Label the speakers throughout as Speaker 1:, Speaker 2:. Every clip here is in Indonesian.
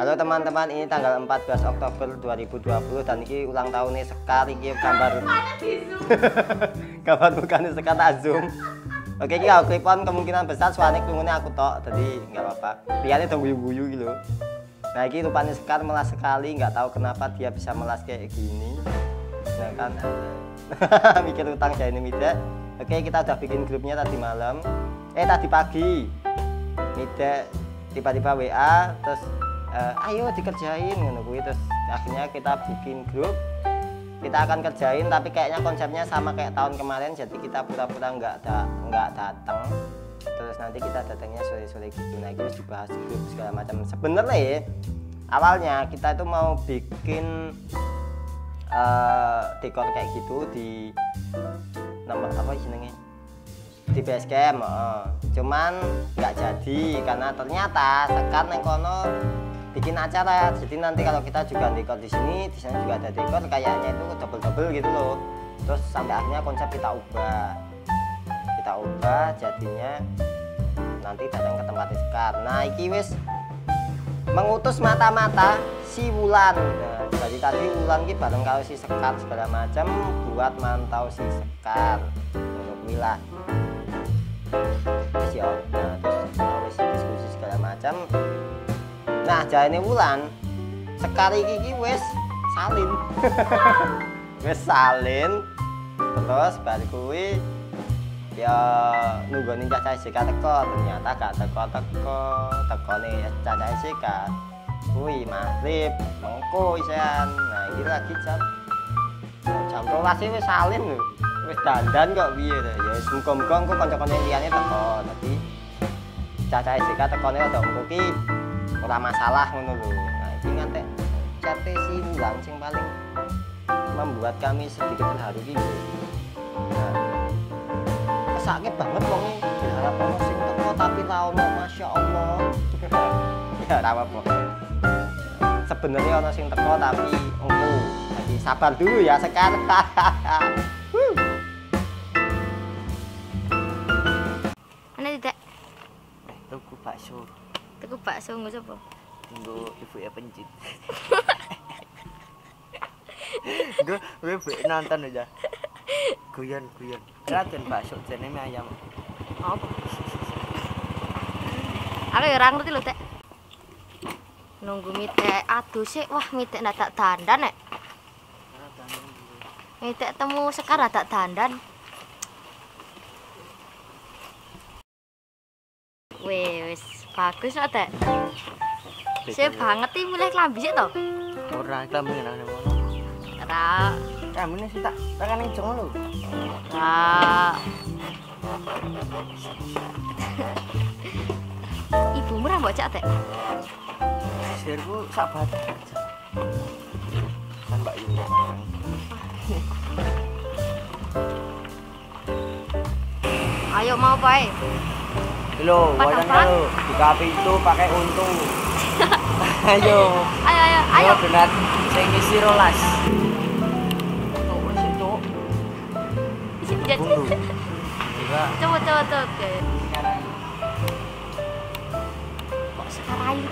Speaker 1: Halo teman-teman, ini tanggal 14 Oktober 2020 dan ini ulang tahun nih sekali ini gambar gambar bukan sekar tak zoom. Oke, ini kalau klipon kemungkinan besar suaranya kelungunnya aku tok, jadi nggak apa-apa. Lihatnya dong guyu-guyu gitu. Nah, ini rupanya sekar melas sekali, nggak tahu kenapa dia bisa melas kayak gini. Nah kan, mikir utang saya ini mida. Oke, kita udah bikin grupnya tadi malam. Eh, tadi pagi. Mida tiba-tiba WA, terus uh, ayo dikerjain ngono kuwi. Terus akhirnya kita bikin grup. Kita akan kerjain tapi kayaknya konsepnya sama kayak tahun kemarin jadi kita pura-pura nggak da nggak datang terus nanti kita datangnya sore-sore gitu. Nah itu dibahas grup segala macam. Sebenarnya ya awalnya kita itu mau bikin uh, dekor kayak gitu di nomor apa istilahnya di base camp uh. cuman nggak jadi karena ternyata sekarang kono bikin acara. Jadi nanti kalau kita juga dekor di sini di sana juga ada dekor kayaknya itu double double gitu loh. Terus sampai akhirnya konsep kita ubah. Kita ubah jadinya nanti datang ke tempat sekar nah iki wis mengutus mata-mata si Wulan. Nah, jadi tadi Wulan ki bareng kalau si Sekar segala macam buat mantau si Sekar. Untuk wilayah terus nah ini wulan. Sekali gigi wes salin. Wes salin. Terus baru kuwi ya nunggu nih caca sika teko. Ternyata gak teko teko teko nih caca sika kuwi maghrib mengko isian nah ini lagi jam jam rolas wes salin lho. Wes dandan kok piye to? Ya wis muga-muga engko kanca-kanca liyane teko. Dadi caca sika tekone rada engko ki ora masalah ngono lho. Nah iki ngantek cate si Wulan sing paling membuat kami sedikit terharu iki nah kesake banget wong berharap ono sing teko tapi ra ono masyaallah ya ora apa sebenarnya ono sing teko tapi engko jadi sabar dulu ya sekarang.
Speaker 2: Mana tidak?
Speaker 1: Tuku bakso.
Speaker 2: Tuku bakso nggo sapa?
Speaker 1: Nggo ibu ya pencit.
Speaker 3: Gue gue nonton aja. Guyon guyon. Raten bakso jenenge ayam.
Speaker 2: Apa? Aku ya ora ngerti lho, Tek. Nunggu mitek aduh sih, wah mitek ndak tak dandan nek. Mitek temu sekarang tak dandan. Wes, bagus kok, Tek. Sik banget iki mulai klambi sik to.
Speaker 3: Ora klambi nang ngono.
Speaker 2: Ora.
Speaker 3: Kambine sih tak tekan ning jong lho.
Speaker 2: Ora. Ibu murah mbok cak, Tek.
Speaker 3: Sirku sak batak. Kan Mbak Yuni.
Speaker 2: Ayo mau pae.
Speaker 3: Lo,
Speaker 2: Padang
Speaker 3: wayang
Speaker 2: Pak.
Speaker 3: lo. Buka pintu pakai untung. Ayo.
Speaker 2: Ayo ayo ayo.
Speaker 3: Ayo donat sing isi rolas.
Speaker 2: Coba coba coba. Oke. Kok Sekarayu?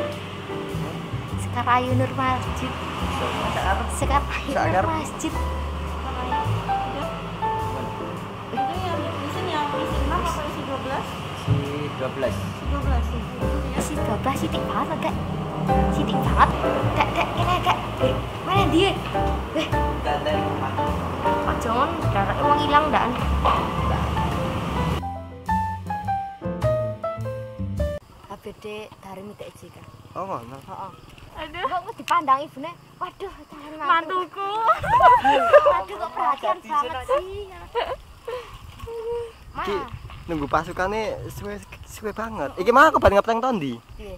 Speaker 2: Sekarayu Nur Masjid. Sekarayu. Nur Masjid.
Speaker 4: Itu yang mesin yang mesin 6 apa isi 12?
Speaker 3: Si 12.
Speaker 4: Isi 12 ya.
Speaker 2: Si 12 sitik banget, Kak. Sitik banget. Kak, kak, kene, Kak. Eh, mana dia? Eh,
Speaker 3: Dan dari rumah.
Speaker 2: Pak John, darah uang hilang dan. ABD dari mitek kan.
Speaker 3: Oh, ngono.
Speaker 2: Heeh.
Speaker 4: Aduh,
Speaker 2: Kok dipandang ibune? Waduh, jangan mantu.
Speaker 4: mantuku.
Speaker 2: Waduh, kok perhatian banget sih.
Speaker 1: Ki
Speaker 2: Ma,
Speaker 1: nunggu pasukannya suwe suwe banget. Iki mah aku bareng ngeprank tondi.
Speaker 2: piye?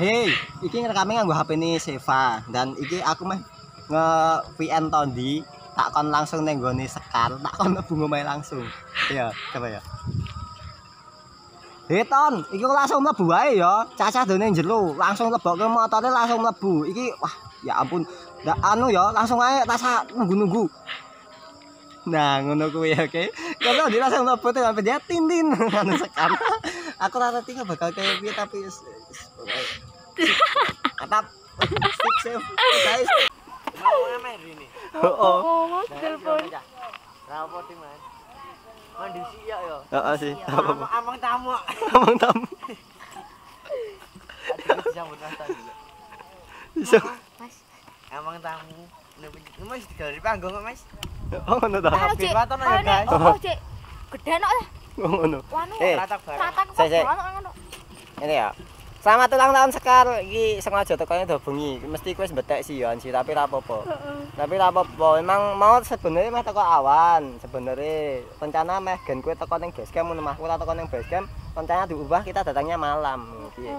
Speaker 1: Hei, iki ngerekame nganggo HP ini Seva dan iki aku meh nge VN tondi tak kon langsung neng gone sekar, tak kon mlebu ngomahe langsung. Iya, coba ya. Hei Ton, iki kok langsung mlebu wae ya. Cacah dene jero, langsung lebokke motore langsung mlebu. Iki wah, ya ampun. Ndak anu ya, langsung ae tasa nunggu-nunggu. Nah, ngono kuwi ya, oke. Kalau dia langsung mlebu tuh sampai dia tin tin anu sekar. Aku ora ngerti bakal kayak piye tapi. Sip, sip. Guys.
Speaker 3: Mau ngamer ini.
Speaker 1: Oh.
Speaker 2: Oh, telepon.
Speaker 3: Cak. Ra apa sih, Man? Mandi siak yo.
Speaker 1: Heeh sih. Apa apa.
Speaker 3: Amang tamu.
Speaker 1: Ngomong tamu.
Speaker 3: Disambut nonton.
Speaker 1: Bisa.
Speaker 2: Mas.
Speaker 3: Amang tamu. Ini Mas di galeri panggung kok, Mas.
Speaker 1: Oh, ngono ta.
Speaker 2: Ayo,
Speaker 3: Kabeh
Speaker 2: Cik.
Speaker 3: waton ya,
Speaker 2: Ayo, Nek.
Speaker 3: guys.
Speaker 2: Oh, oh, Cik. Gede nok lah.
Speaker 1: ngono. Eh,
Speaker 3: rata bareng.
Speaker 1: Ini ya. Selamat ulang tahun Sekar. Iki sengaja tekane do bengi. Mesti kowe mbetek sih yo anji, tapi ra apa-apa. Tapi ra apa-apa. Emang mau sebenarnya meh teko awan. Sebenarnya rencana meh gen kowe teko ning basecamp ngono mah ora teko ning basecamp, rencana diubah kita datangnya malam. Piye?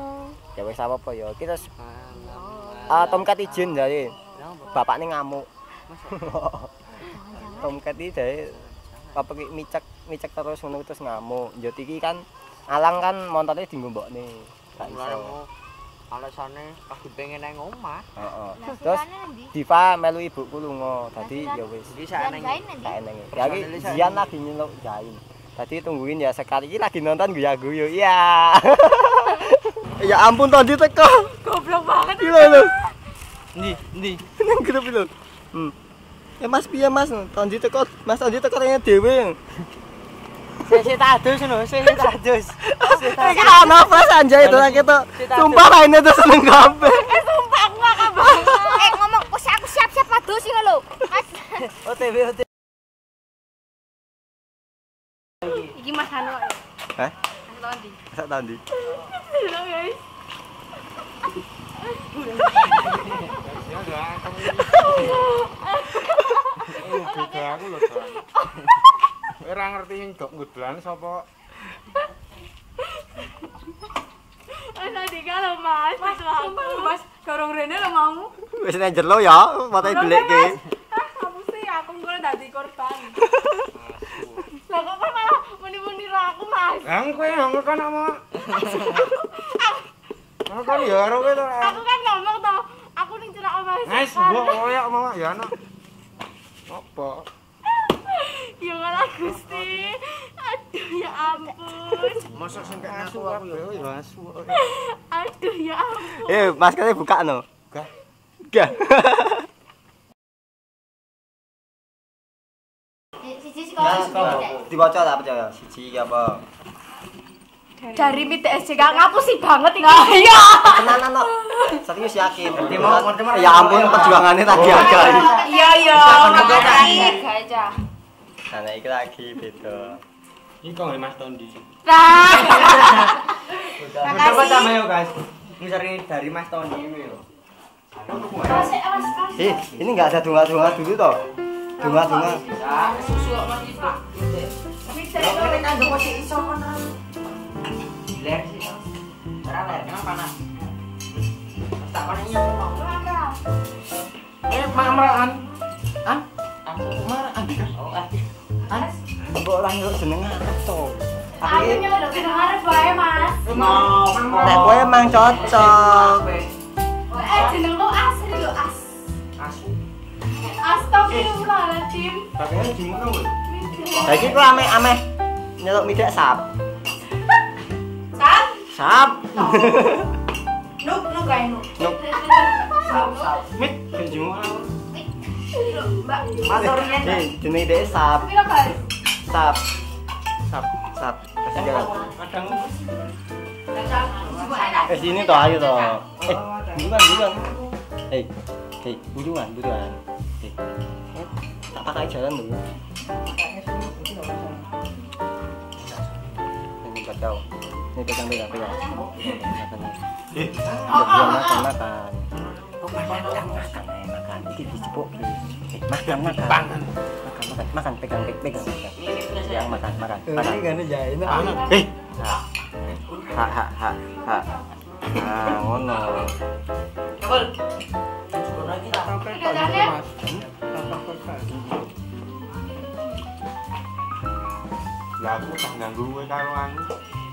Speaker 1: Ya wis apa-apa yo. Kita Ah, Tomcat izin jadi. Bapak ini ngamuk. Tomcat ini jadi apa ki micek micek terus ngono terus ngamuk. Yo iki kan alang kan montone dienggo mbokne. Gak iso.
Speaker 3: mau alasane aku pengen nang omah.
Speaker 1: Heeh. Terus? Diva melu ibuku lunga. Dadi ya wis.
Speaker 3: Iki.
Speaker 2: Zain ndi?
Speaker 1: Tak eneng. Ya iki Zian lagi nyeluk Zain. Tadi tungguin ya sekali iki lagi nonton guyu-guyu. Iya. ya ampun tadi teko.
Speaker 2: Goblok banget.
Speaker 1: Gila lho.
Speaker 3: Ndi, ndi.
Speaker 1: Nang grup lho. Hmm. Ya Mas piye Mas? Tondi teko, Mas Tondi teko rene dhewe.
Speaker 3: Sik tak adus ngono, sik tak adus.
Speaker 1: Iki ra ono pas anjay to ketok. Sumpah lainnya tuh seneng kabeh.
Speaker 2: Eh, sumpah aku gak kabeh. Eh, ngomong aku aku siap-siap adus sih lho. Mas.
Speaker 3: OTW OTW.
Speaker 4: Iki Mas Hano ya.
Speaker 1: Hah?
Speaker 4: Mas Londi.
Speaker 1: Sak Tondi.
Speaker 4: Halo guys.
Speaker 5: Beda aku lho, Don. Ora ngerti sing dok ngudlan sapa.
Speaker 4: Mas Adi kalau Mas. Mas, sumpah lho, Mas. Dorong rene lo mau.
Speaker 1: Wis nek jelo ya, mate belekke.
Speaker 4: Ah, kamu sih aku ngono dadi korban. Lah kok kan malah muni-muni aku, Mas.
Speaker 5: Lah kowe yang kan ama. Aku kan ya kowe to.
Speaker 4: Aku kan ngomong toh, aku ning cerak Mas.
Speaker 5: Guys, gua koyo mama ya anak. Apa?
Speaker 4: Ya malah Gusti. Aduh ya ampun.
Speaker 3: Mosok sing kena
Speaker 5: Asu
Speaker 3: aku
Speaker 5: aku
Speaker 3: aku
Speaker 5: ya asu.
Speaker 4: Aduh ya ampun.
Speaker 1: Eh, maskernya buka no.
Speaker 5: Gah.
Speaker 1: Gah.
Speaker 2: Siji sih kalau
Speaker 1: Dibaca lah percaya. Siji apa?
Speaker 4: Dari MTSJ gak ngapusi banget ini. Iya.
Speaker 1: Tenanan no. Serius yakin. Ya ampun perjuangannya tadi agak.
Speaker 4: Iya iya.
Speaker 3: Makasih.
Speaker 4: aja.
Speaker 1: Nah, iki lagi beda.
Speaker 5: Iki kok Mas Tondi.
Speaker 4: Nah.
Speaker 3: Coba sama yo, guys. Ngisari dari Mas Tony ini yo.
Speaker 1: Eh, ini enggak ada dunga-dunga dulu toh. Dunga-dunga.
Speaker 3: Ler panas? Tak panas nyamuk.
Speaker 5: Eh, mamraan.
Speaker 3: Ah? Aku maraan. Oh, ah.
Speaker 1: Mbok to.
Speaker 4: Ayo ke bae, Mas.
Speaker 3: Mau.
Speaker 1: Nek kowe emang cocok.
Speaker 4: Eh asli as.
Speaker 3: Asu.
Speaker 4: Astagfirullahaladzim.
Speaker 5: Tapi kan jimu kan.
Speaker 1: Lagi ku ame-ame nyeluk midak sap.
Speaker 4: Sap. Nuk nuk nuk.
Speaker 1: Nuk.
Speaker 4: Sap sap.
Speaker 5: Mit.
Speaker 4: Mbak.
Speaker 3: Motor ini.
Speaker 1: Eh, jeneng dhek sap. Sap. Sap. Sap. Kasih jalan.
Speaker 5: Kadang
Speaker 1: Eh sini toh ayo toh. Eh, buruan buruan. Eh, eh, buruan buruan. Eh, tak pakai jalan dulu. Ini kau. Ini pegang pegang pegang. Makan. Eh, buruan makan makan. Makan makan makan. Iki. Eh, makan makan. Makan makan makan pegang pegang pegang. Yang makan makan makan.
Speaker 3: ada jahe.
Speaker 1: Eh, ha ha ha ha. Ah, ngono.
Speaker 4: Kelihatannya
Speaker 5: Lah aku tak ganggu kowe karo anu.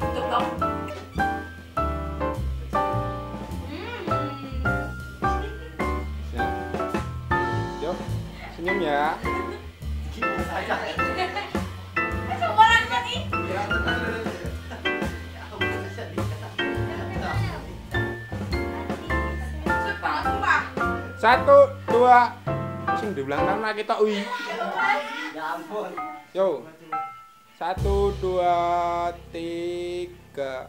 Speaker 4: Tutup dong.
Speaker 5: Yo, senyum ya. Satu, dua. Sing diulang tahun lagi tok wi.
Speaker 1: Ya.
Speaker 5: Yo. Satu, dua, tiga.